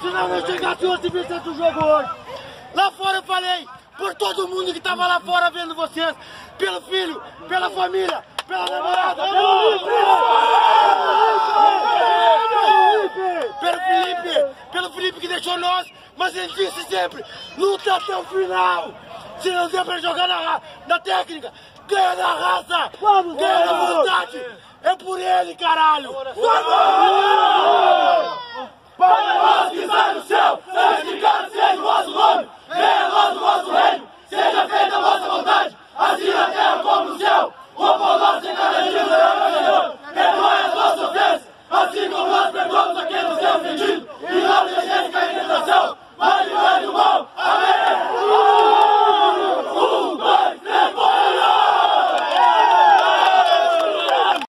Senão eu chegasse hoje e o jogo hoje. Lá fora eu falei, por todo mundo que tava lá fora vendo vocês, pelo filho, pela família, pela namorada, pelo Felipe, pelo Felipe, pelo Felipe que deixou nós, mas ele disse sempre, luta até o final. Se não der pra jogar na, na técnica, ganha na raça, Vamos, ganha na vontade. É por ele, caralho! Vamos!